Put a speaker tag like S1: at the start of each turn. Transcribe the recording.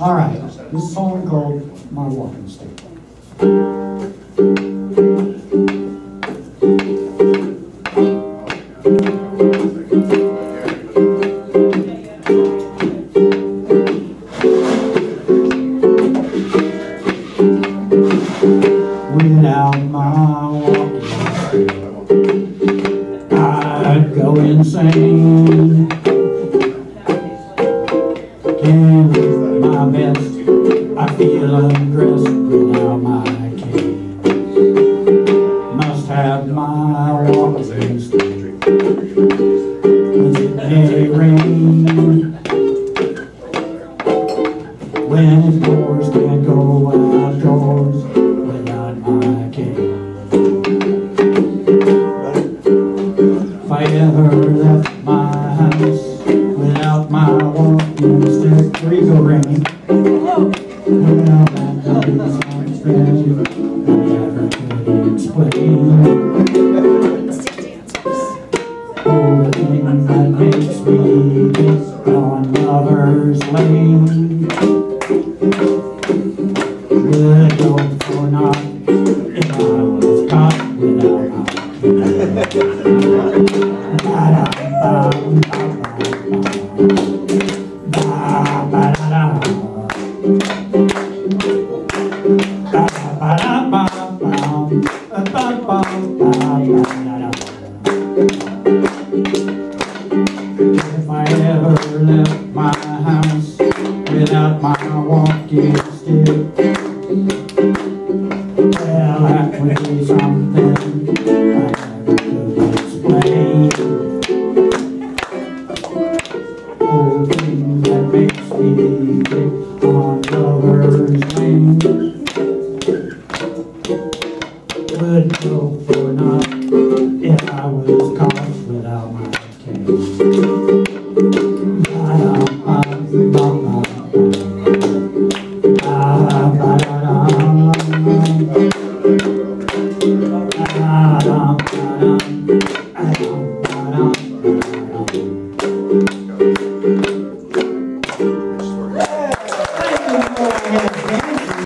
S1: All right, this song called My Walking Stick. Insane. Can't my best, I feel undressed without my cane. Must have my walking stick. When it rain. When it pours, can't go outdoors without my cane. If I ever left my house without my walking stick, here you I never could. Oh, the on Lover's Lane. Would go for naught If I ever left my house without my walking stick, well, that would be something would go for naught if I was caught without my cane.